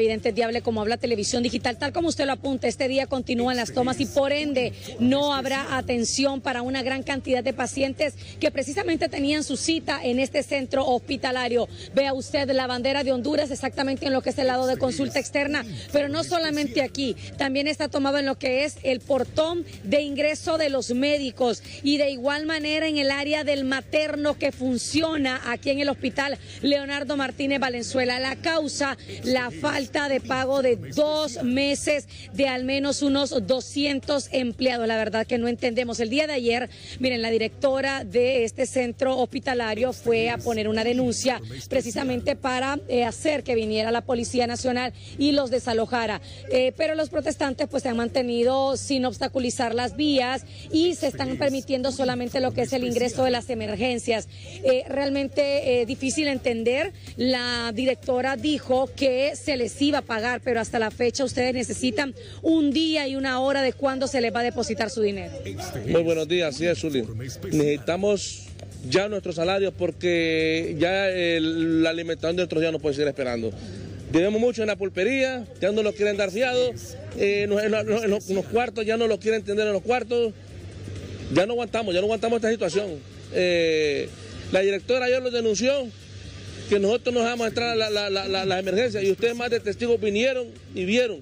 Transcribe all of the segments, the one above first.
Evidente Diable, como habla televisión digital, tal como usted lo apunta, este día continúan las tomas y por ende no habrá atención para una gran cantidad de pacientes que precisamente tenían su cita en este centro hospitalario. Vea usted la bandera de Honduras exactamente en lo que es el lado de consulta externa, pero no solamente aquí, también está tomado en lo que es el portón de ingreso de los médicos y de igual manera en el área del materno que funciona aquí en el hospital Leonardo Martínez Valenzuela. La causa, la falta de pago de dos meses de al menos unos 200 empleados. La verdad que no entendemos. El día de ayer, miren, la directora de este centro hospitalario fue a poner una denuncia precisamente para eh, hacer que viniera la Policía Nacional y los desalojara. Eh, pero los protestantes pues se han mantenido sin obstaculizar las vías y se están permitiendo solamente lo que es el ingreso de las emergencias. Eh, realmente difícil entender. La directora dijo que se les iba a pagar, pero hasta la fecha ustedes necesitan un día y una hora de cuándo se les va a depositar su dinero. Muy buenos días, sí, Zuli. Necesitamos ya nuestros salarios porque ya el, la alimentación de nuestros ya no puede seguir esperando. Debemos mucho en la pulpería, ya no lo quieren dar fiado, eh, en, los, cuartos ya no lo quieren entender en los cuartos, ya no aguantamos, ya no aguantamos esta situación. Eh, la directora ayer lo denunció, que nosotros nos vamos a entrar a las emergencias y ustedes más de testigos vinieron y vieron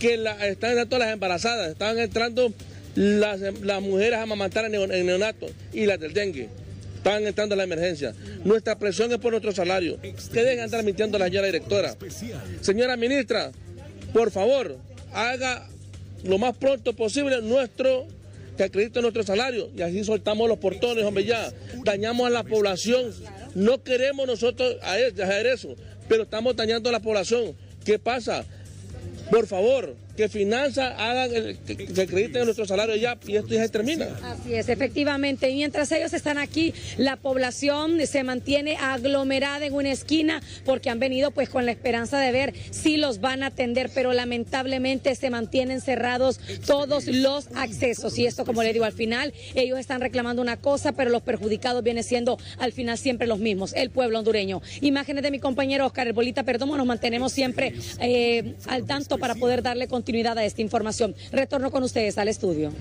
que están entrando las embarazadas, estaban entrando las, mujeres a amamantar en, neonato y las del dengue. Estaban entrando a la emergencia. Nuestra presión es por nuestro salario. Que dejen estar mintiendo la señora directora. Señora ministra, por favor, haga lo más pronto posible nuestro que nuestro salario y así soltamos los portones, hombre, ya. Dañamos a la población no queremos nosotros hacer eso, pero estamos dañando a la población. ¿Qué pasa? Por favor, que finanzas hagan, el, que, acrediten nuestro salario ya y esto ya se termina. Así es, efectivamente. Mientras ellos están aquí, la población se mantiene aglomerada en una esquina porque han venido pues con la esperanza de ver si los van a atender, pero lamentablemente se mantienen cerrados todos los accesos. Y esto, como le digo, al final ellos están reclamando una cosa, pero los perjudicados vienen siendo al final siempre los mismos, el pueblo hondureño. Imágenes de mi compañero Oscar Herbolita Perdomo, nos mantenemos siempre eh, al tanto para poder darle continuidad a esta información. Retorno con ustedes al estudio.